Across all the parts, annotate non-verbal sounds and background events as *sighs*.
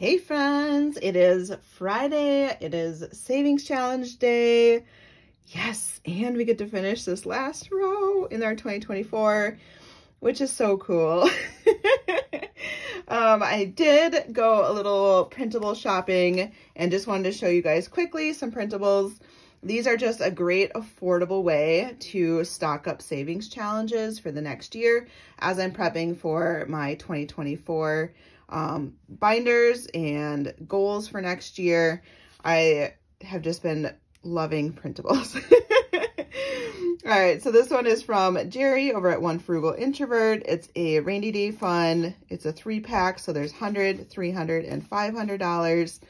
Hey friends, it is Friday. It is Savings Challenge Day. Yes, and we get to finish this last row in our 2024, which is so cool. *laughs* um, I did go a little printable shopping and just wanted to show you guys quickly some printables. These are just a great affordable way to stock up savings challenges for the next year as I'm prepping for my 2024 um, binders and goals for next year. I have just been loving printables. *laughs* All right, so this one is from Jerry over at One Frugal Introvert. It's a rainy day fun. It's a three pack, so there's 100, 300, and $500.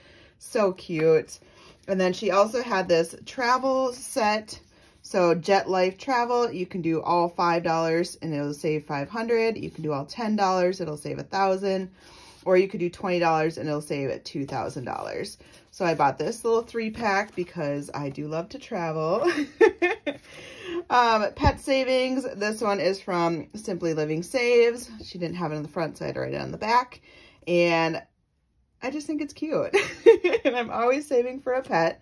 So cute. And then she also had this travel set. So Jet Life Travel, you can do all $5 and it'll save 500. You can do all $10, it'll save a 1000 or you could do $20 and it'll save at $2,000. So I bought this little three pack because I do love to travel. *laughs* um, pet savings. This one is from Simply Living Saves. She didn't have it on the front side, right on the back. And I just think it's cute. *laughs* and I'm always saving for a pet.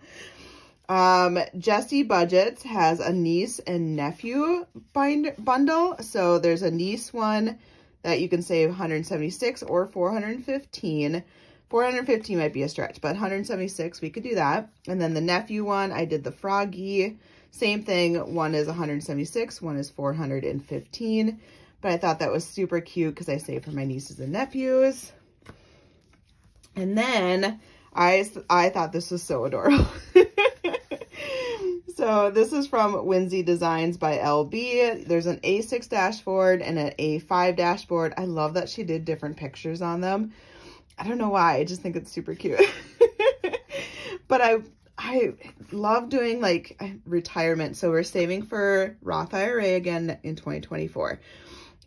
Um, Jessie Budgets has a niece and nephew bind bundle. So there's a niece one that you can save 176 or 415. 415 might be a stretch, but 176, we could do that. And then the nephew one, I did the Froggy. Same thing, one is 176, one is 415. But I thought that was super cute because I saved for my nieces and nephews. And then I, I thought this was so adorable. *laughs* So this is from Winsey Designs by LB. There's an A6 dashboard and an A5 dashboard. I love that she did different pictures on them. I don't know why. I just think it's super cute. *laughs* but I I love doing like retirement. So we're saving for Roth IRA again in 2024.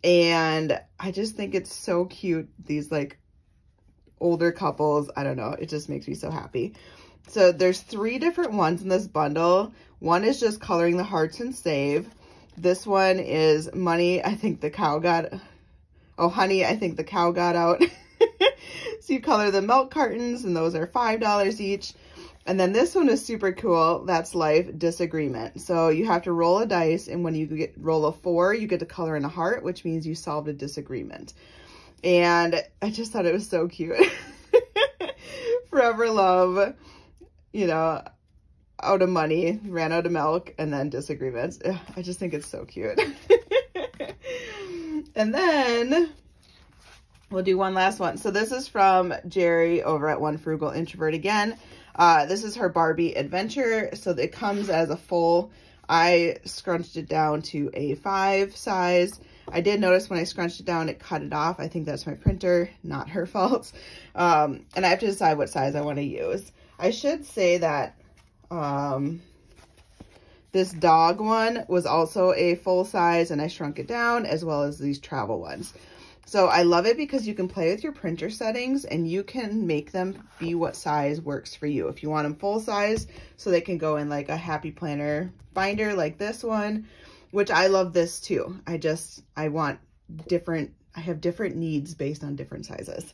And I just think it's so cute. These like older couples. I don't know. It just makes me so happy. So there's three different ones in this bundle. One is just coloring the hearts and save. This one is money. I think the cow got, oh, honey, I think the cow got out. *laughs* so you color the milk cartons and those are $5 each. And then this one is super cool. That's life disagreement. So you have to roll a dice and when you get roll a four, you get to color in a heart, which means you solved a disagreement. And I just thought it was so cute. *laughs* Forever love, you know, out of money, ran out of milk, and then disagreements. I just think it's so cute. *laughs* and then we'll do one last one. So this is from Jerry over at One Frugal Introvert again. Uh, this is her Barbie adventure. So it comes as a full, I scrunched it down to a five size. I did notice when I scrunched it down, it cut it off. I think that's my printer, not her *laughs* fault. Um, and I have to decide what size I want to use. I should say that um, this dog one was also a full size and I shrunk it down as well as these travel ones. So I love it because you can play with your printer settings and you can make them be what size works for you. If you want them full size, so they can go in like a happy planner binder like this one, which I love this too. I just, I want different, I have different needs based on different sizes.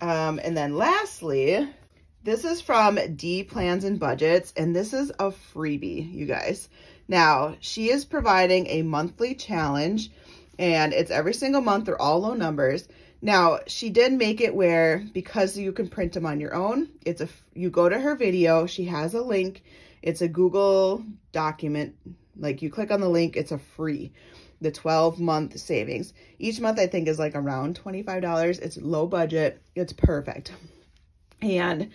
Um, and then lastly, this is from D Plans and Budgets, and this is a freebie, you guys. Now, she is providing a monthly challenge, and it's every single month. They're all low numbers. Now, she did make it where, because you can print them on your own, it's a you go to her video, she has a link. It's a Google document. Like, you click on the link, it's a free the 12 month savings. Each month I think is like around $25. It's low budget. It's perfect. And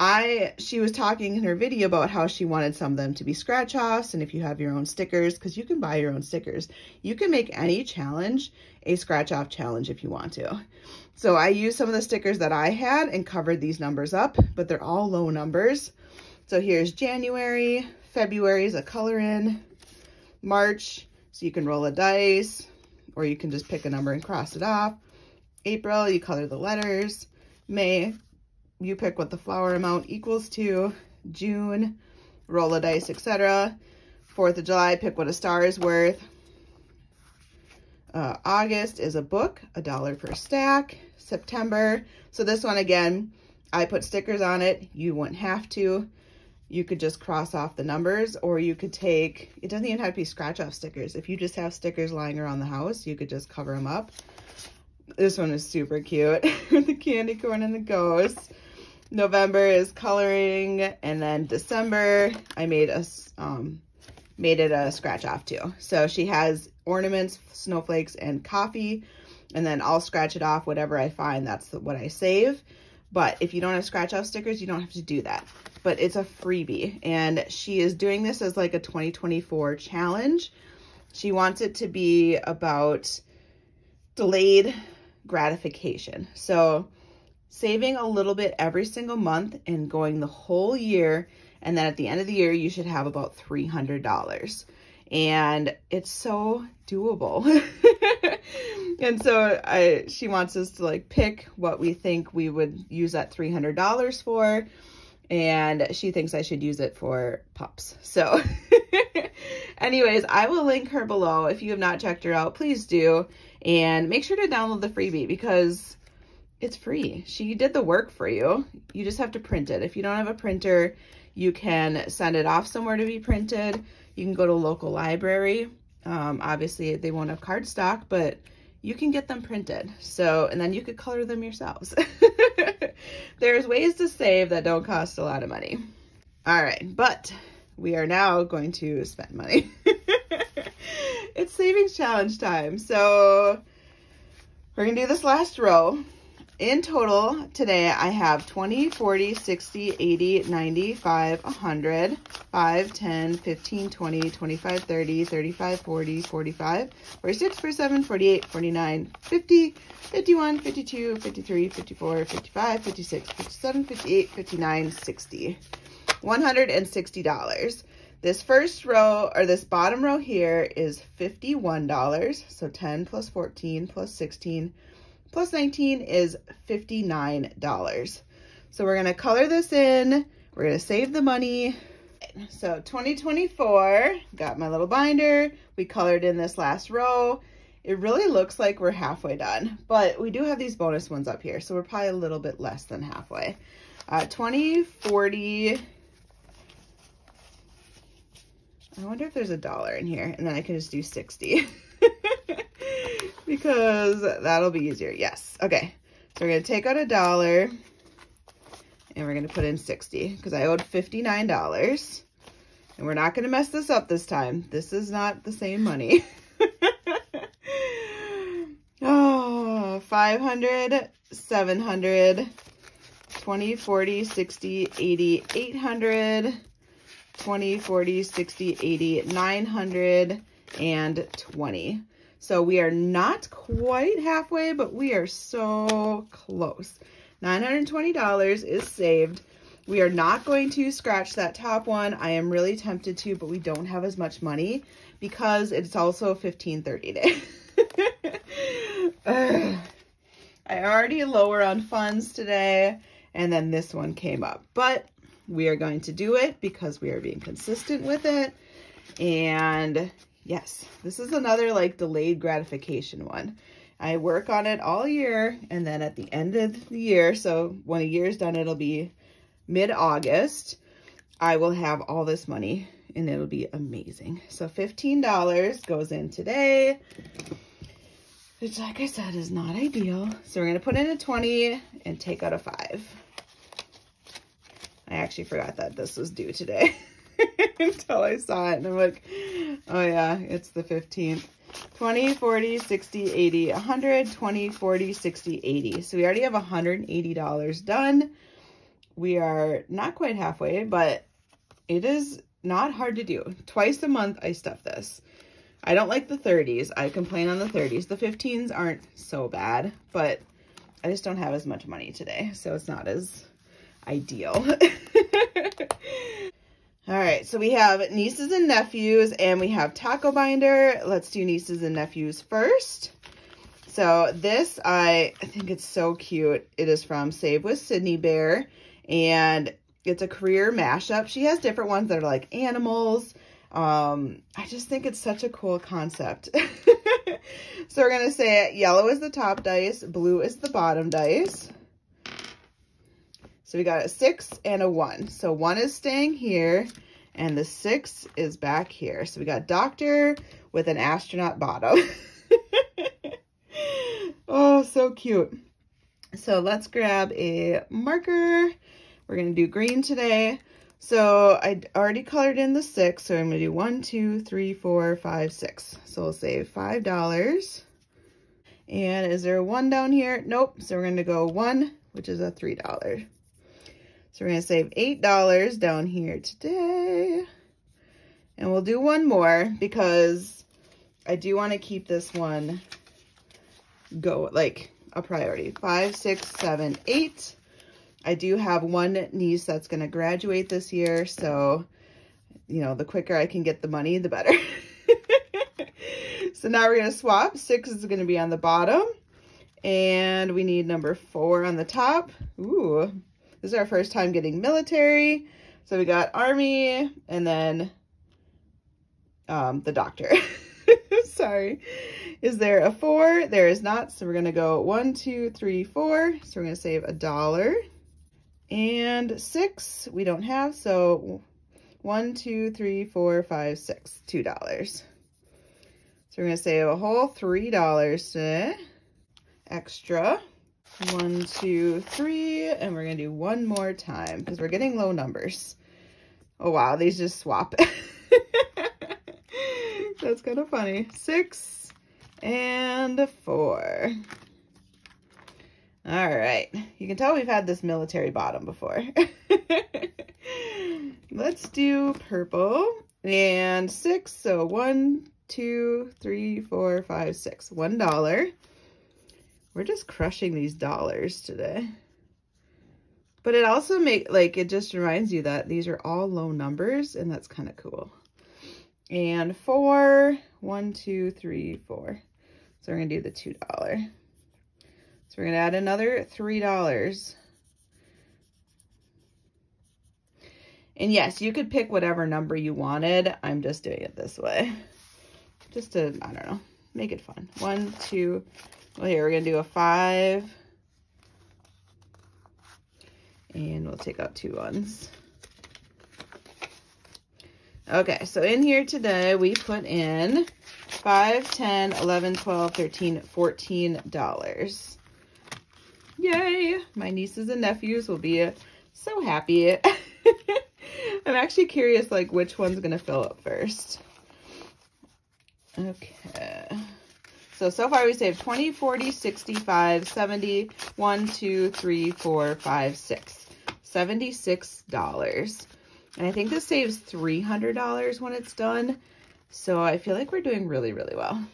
I, she was talking in her video about how she wanted some of them to be scratch offs and if you have your own stickers, because you can buy your own stickers, you can make any challenge a scratch off challenge if you want to. So I used some of the stickers that I had and covered these numbers up, but they're all low numbers. So here's January, February is a color in, March, so you can roll a dice, or you can just pick a number and cross it off. April, you color the letters. May, you pick what the flower amount equals to. June, roll a dice, etc. 4th of July, pick what a star is worth. Uh, August is a book, a dollar per stack. September, so this one again, I put stickers on it. You wouldn't have to. You could just cross off the numbers or you could take, it doesn't even have to be scratch off stickers. If you just have stickers lying around the house, you could just cover them up. This one is super cute with *laughs* the candy corn and the ghost. November is coloring and then December I made a um, made it a scratch off too. So she has ornaments, snowflakes, and coffee. And then I'll scratch it off, whatever I find, that's what I save. But if you don't have scratch off stickers, you don't have to do that. But it's a freebie. And she is doing this as like a 2024 challenge. She wants it to be about delayed gratification. So saving a little bit every single month and going the whole year and then at the end of the year, you should have about $300. And it's so doable. *laughs* and so I, she wants us to like pick what we think we would use that $300 for. And she thinks I should use it for pups. So *laughs* anyways, I will link her below. If you have not checked her out, please do. And make sure to download the freebie because it's free. She did the work for you. You just have to print it. If you don't have a printer, you can send it off somewhere to be printed. You can go to a local library. Um, obviously, they won't have cardstock, but you can get them printed. So, and then you could color them yourselves. *laughs* There's ways to save that don't cost a lot of money. All right, but we are now going to spend money. *laughs* it's savings challenge time. So we're gonna do this last row in total today I have 20, 40, 60, 80, 90, 5, 100, 5, 10, 15, 20, 25, 30, 35, 40, 45, 46, 47, 48, 49, 50, 51, 52, 53, 54, 55, 56, 57, 58, 59, 60. $160. This first row, or this bottom row here is $51. So 10 plus 14 plus 16 plus 19 is $59. So we're going to color this in. We're going to save the money. So 2024, got my little binder. We colored in this last row. It really looks like we're halfway done, but we do have these bonus ones up here. So we're probably a little bit less than halfway. Uh, 2040, I wonder if there's a dollar in here and then I can just do 60. *laughs* because that'll be easier. Yes. Okay. So we're going to take out a dollar and we're going to put in 60 because I owed $59. And we're not going to mess this up this time. This is not the same money. *laughs* oh, 500, 700, 20, 40, 60, 80, 800, 20, 40, 60, 80, 900, and 20. So we are not quite halfway, but we are so close. $920 is saved. We are not going to scratch that top one. I am really tempted to, but we don't have as much money because it's also 1530 day. *laughs* I already lower on funds today, and then this one came up. But we are going to do it because we are being consistent with it. And Yes, this is another like delayed gratification one. I work on it all year and then at the end of the year, so when a year's done, it'll be mid-August, I will have all this money and it'll be amazing. So $15 goes in today, which like I said is not ideal. So we're gonna put in a 20 and take out a five. I actually forgot that this was due today. *laughs* *laughs* until I saw it. And I'm like, oh yeah, it's the 15th. 20, 40, 60, 80, 100, 20, 40, 60, 80. So we already have $180 done. We are not quite halfway, but it is not hard to do. Twice a month I stuff this. I don't like the 30s. I complain on the 30s. The 15s aren't so bad, but I just don't have as much money today, so it's not as ideal. *laughs* All right, so we have nieces and nephews and we have taco binder. Let's do nieces and nephews first. So this, I, think it's so cute. It is from Save with Sydney Bear and it's a career mashup. She has different ones that are like animals. Um, I just think it's such a cool concept. *laughs* So we're going to say yellow is the top dice, blue is the bottom dice. So we got a six and a one. So one is staying here and the six is back here. So we got doctor with an astronaut bottom. *laughs* oh, so cute. So let's grab a marker. We're going to do green today. So I already colored in the six. So I'm going to do one, two, three, four, five, six. So we'll save $5. And is there a one down here? Nope. So we're going to go one, which is a $3. So we're going to save $8 down here today. And we'll do one more because I do want to keep this one go like a priority. Five, six, seven, eight. I do have one niece that's going to graduate this year. So, you know, the quicker I can get the money, the better. *laughs* so now we're going to swap. Six is going to be on the bottom. And we need number four on the top. Ooh, this is our first time getting military. So we got army and then um, the doctor. *laughs* Sorry. Is there a four? There is not. So we're going to go one, two, three, four. So we're going to save a dollar. And six, we don't have. So one, two, three, four, five, six, two dollars. So we're going to save a whole three dollars today. Extra. One, two, three, and we're gonna do one more time because we're getting low numbers. Oh wow, these just swap. *laughs* That's kind of funny. Six and four. All right, you can tell we've had this military bottom before. *laughs* Let's do purple and six. So one, two, three, four, five, six. One dollar. We're just crushing these dollars today. But it also make like, it just reminds you that these are all low numbers and that's kind of cool. And four, one, two, three, four. So we're to do the $2. So we're going to add another $3. And yes, you could pick whatever number you wanted. I'm just doing it this way. Just to, I don't know, make it fun. One, two, well, here, we're going to do a five. And we'll take out two ones. Okay, so in here today, we put in 5, 10, 11, 12, 13, 14 dollars. Yay! My nieces and nephews will be so happy. *laughs* I'm actually curious, like, which one's going to fill up first. Okay. So, so far we saved 20, 40, 65, 70, 1, 2, 3, 4, 5, 6. $76. And I think this saves $300 when it's done. So I feel like we're doing really, really well.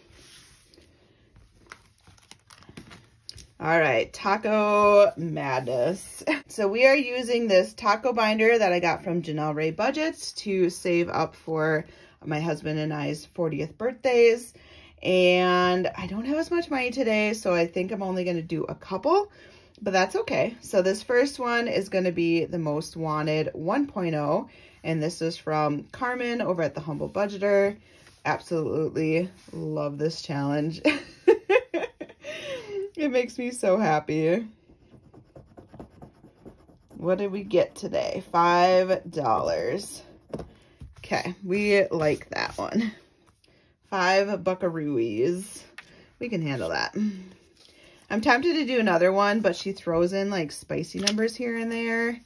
All right, Taco Madness. *laughs* So we are using this taco binder that I got from Janelle Ray Budgets to save up for my husband and I's 40th birthdays and I don't have as much money today, so I think I'm only going to do a couple, but that's okay. So this first one is going to be the Most Wanted 1.0, and this is from Carmen over at The Humble Budgeter. Absolutely love this challenge. *laughs* it makes me so happy. What did we get today? $5. Okay, we like that one. Five buckaroos. We can handle that. I'm tempted to do another one, but she throws in like spicy numbers here and there.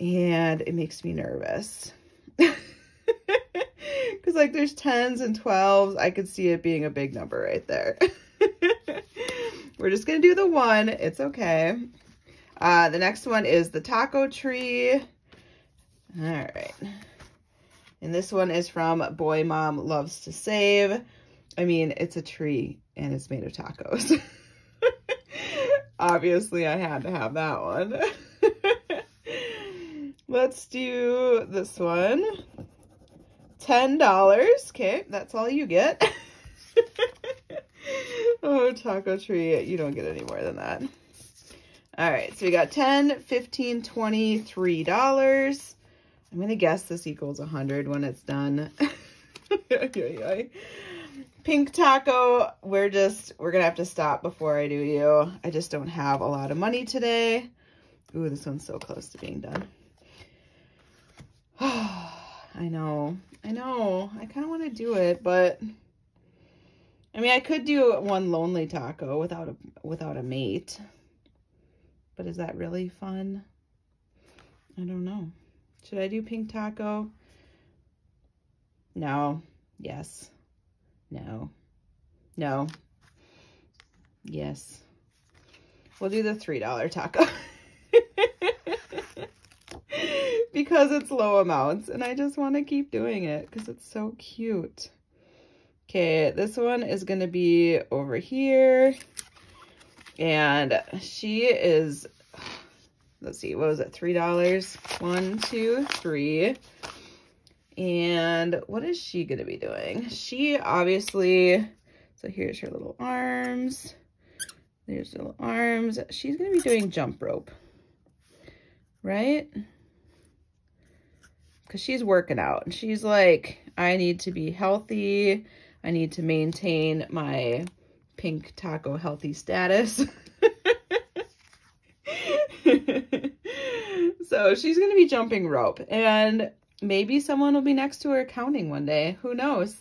And it makes me nervous. *laughs* Because like there's 10s and 12s. I could see it being a big number right there. *laughs* We're just going to do the one. It's okay. Uh, the next one is the taco tree. All right. And this one is from Boy Mom Loves to Save. I mean, it's a tree and it's made of tacos. *laughs* Obviously, I had to have that one. *laughs* Let's do this one. $10. Okay, that's all you get. *laughs* oh, taco tree. You don't get any more than that. All right, so we got 10, 15, 20, $3. I'm going to guess this equals 100 when it's done. *laughs* Pink taco, we're just, we're going to have to stop before I do you. I just don't have a lot of money today. Ooh, this one's so close to being done. *sighs* I know, I know. I kind of want to do it, but I mean, I could do one lonely taco without a without a mate. But is that really fun? I don't know. Should I do pink taco? No. Yes. No. No. Yes. We'll do the $3 taco. *laughs* because it's low amounts and I just want to keep doing it because it's so cute. Okay, this one is going to be over here. And she is, let's see, what was it? $3. One, two, three. And what is she going to be doing? She obviously, so here's her little arms. There's little arms. She's going to be doing jump rope, right? Because she's working out. And she's like, I need to be healthy. I need to maintain my pink taco healthy status. *laughs* so she's going to be jumping rope. And maybe someone will be next to her counting one day. Who knows?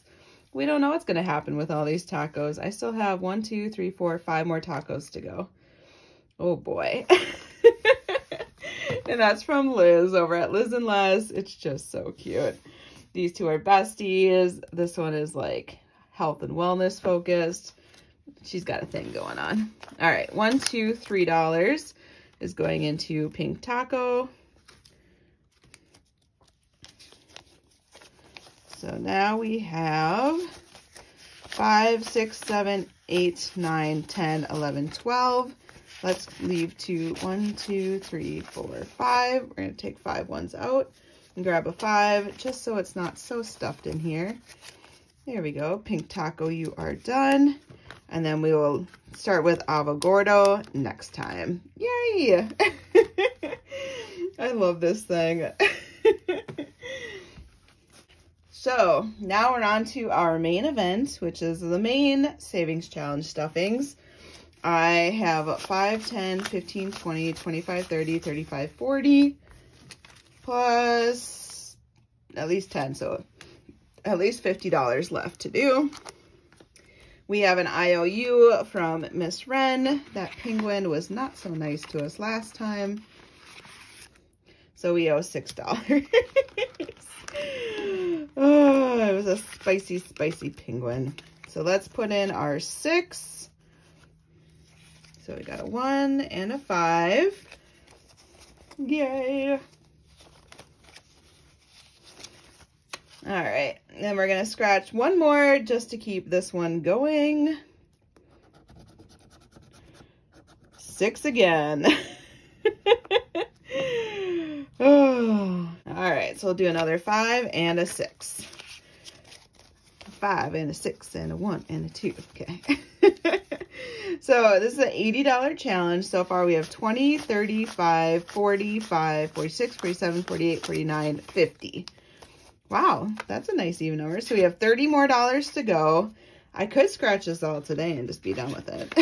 We don't know what's going to happen with all these tacos. I still have one, two, three, four, five more tacos to go. Oh boy. *laughs* and that's from Liz over at Liz and Les. It's just so cute. These two are besties. This one is like health and wellness focused. She's got a thing going on. All right, one, two, three dollars is going into pink taco. So now we have 5, 6, 7, 8, 9, 10, 11, 12. Let's leave to 1, 2, 3, 4, 5. We're going to take five ones out and grab a 5 just so it's not so stuffed in here. There we go. Pink taco, you are done. And then we will start with Avogordo next time. Yay! *laughs* I love this thing. *laughs* So now we're on to our main event, which is the main savings challenge stuffings. I have 5, 10, 15, 20, 25, 30, 35, 40, plus at least 10, so at least $50 left to do. We have an IOU from Miss Wren. That penguin was not so nice to us last time. So we owe $6. *laughs* Oh, it was a spicy, spicy penguin. So let's put in our six. So we got a one and a five. Yay. All right, then we're gonna scratch one more just to keep this one going. Six again. *laughs* oh. All right, so we'll do another five and a six. Five and a six and a one and a two. Okay. *laughs* so this is an $80 challenge. So far we have 20, 35, 45, 46, 47, 48, 49, 50. Wow, that's a nice even number. So we have 30 more dollars to go. I could scratch this all today and just be done with it.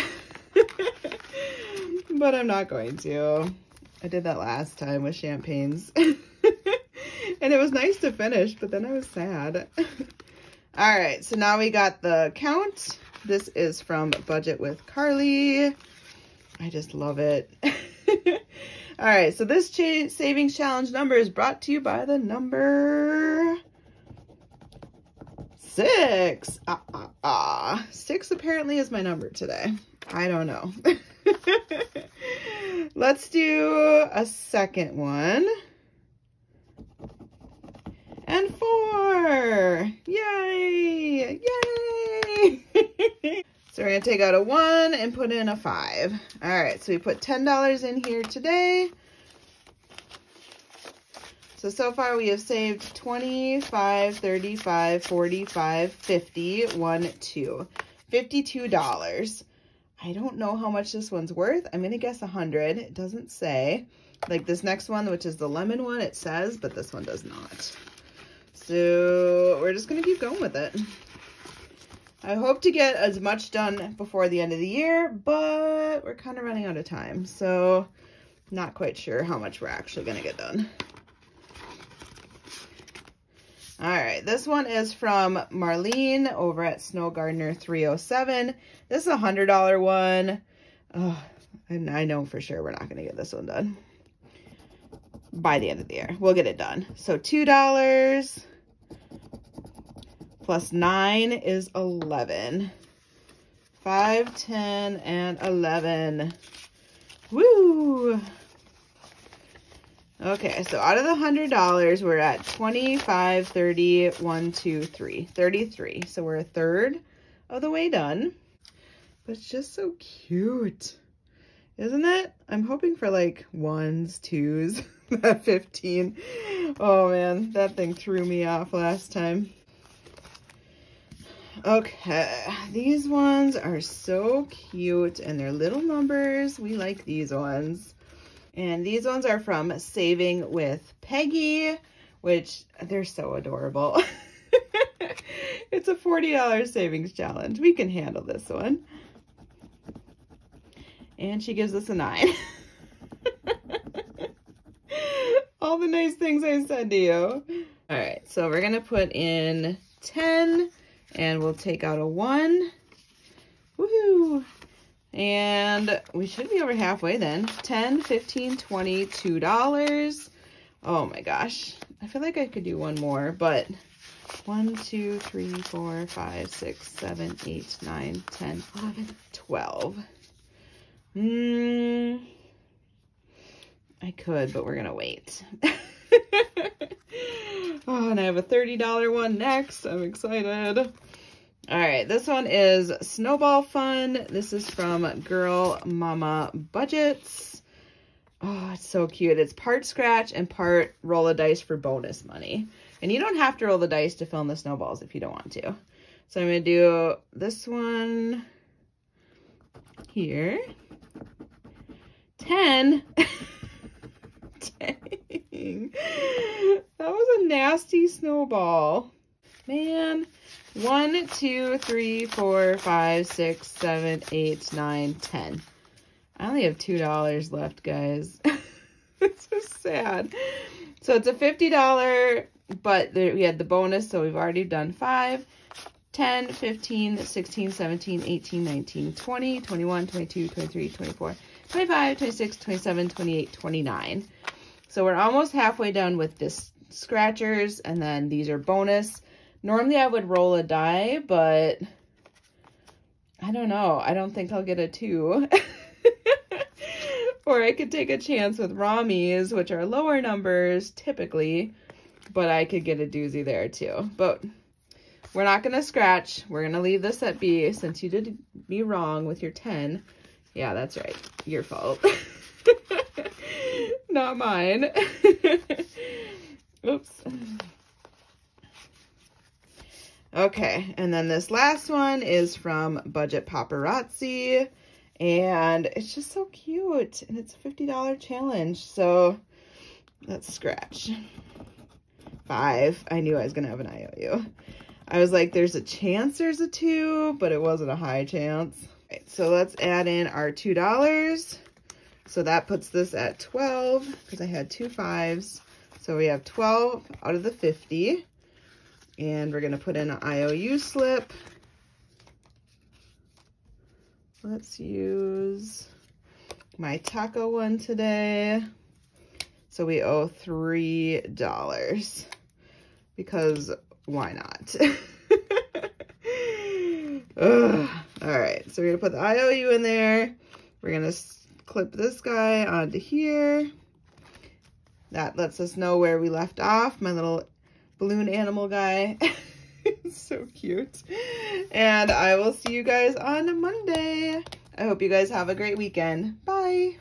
*laughs* but I'm not going to. I did that last time with champagnes. *laughs* and it was nice to finish, but then I was sad. *laughs* All right, so now we got the count. This is from Budget with Carly. I just love it. *laughs* All right, so this cha savings challenge number is brought to you by the number six. Ah, ah, ah. Six apparently is my number today. I don't know. *laughs* Let's do a second one and four. Yay! Yay! *laughs* so we're going to take out a one and put in a five. All right, so we put $10 in here today. So, so far we have saved 25, 35, 45, 50, 1, 2. $52. I don't know how much this one's worth. I'm going to guess 100. It doesn't say. Like this next one, which is the lemon one, it says, but this one does not. So we're just going to keep going with it. I hope to get as much done before the end of the year, but we're kind of running out of time. So not quite sure how much we're actually going to get done. All right, this one is from Marlene over at Snow Gardener 307. This is a $100 one. Oh, and I know for sure we're not going to get this one done by the end of the year. We'll get it done. So $2 plus 9 is 11. 5, 10, and 11. Woo! Okay, so out of the $100, we're at 25, 30, 1, 2, 3, 33. So we're a third of the way done. But it's just so cute. Isn't it? I'm hoping for like ones, twos, that *laughs* 15. Oh man, that thing threw me off last time. Okay, these ones are so cute and they're little numbers. We like these ones. And these ones are from Saving with Peggy, which they're so adorable. *laughs* it's a $40 savings challenge. We can handle this one. And she gives us a nine. *laughs* All the nice things I said to you. All right, so we're gonna put in 10 and we'll take out a one. Woohoo! And we should be over halfway then. 10, 15, 20, $2. Oh my gosh. I feel like I could do one more, but 1, 2, 3, 4, 5, 6, 7, 8, 9, 10, 11, 12. Hmm. I could, but we're going to wait. *laughs* oh, and I have a $30 one next. I'm excited. All right, this one is Snowball Fun. This is from Girl Mama Budgets. Oh, it's so cute. It's part scratch and part roll a dice for bonus money. And you don't have to roll the dice to fill in the snowballs if you don't want to. So I'm going to do this one here. 10. *laughs* Dang. That was a nasty snowball. Man. One, two, three, four, five, six, seven, eight, nine, ten. I only have $2 left, guys. *laughs* it's so sad. So it's a $50, but there, we had the bonus, so we've already done 5, 10, 15, 16, 17, 18, 19, 20, 21, 22, 23, 24, 25, 26, 27, 28, 29. So we're almost halfway done with this scratchers, and then these are bonus. Normally I would roll a die, but I don't know. I don't think I'll get a two. *laughs* or I could take a chance with Ramis, which are lower numbers typically, but I could get a doozy there too. But we're not going to scratch. We're going to leave this at B since you did me wrong with your 10. Yeah, that's right. Your fault. *laughs* not mine. *laughs* Oops. Okay, and then this last one is from Budget Paparazzi, and it's just so cute, and it's a $50 challenge, so let's scratch. Five. I knew I was going to have an IOU. I was like, there's a chance there's a two, but it wasn't a high chance. So let's add in our $2. So that puts this at 12 because I had two fives. So we have 12 out of the 50. And we're going to put in an IOU slip. Let's use my taco one today. So we owe $3 because why not? *laughs* All right, so we're gonna put the IOU in there. We're gonna clip this guy onto here. That lets us know where we left off. My little balloon animal guy. *laughs* so cute. And I will see you guys on Monday. I hope you guys have a great weekend. Bye.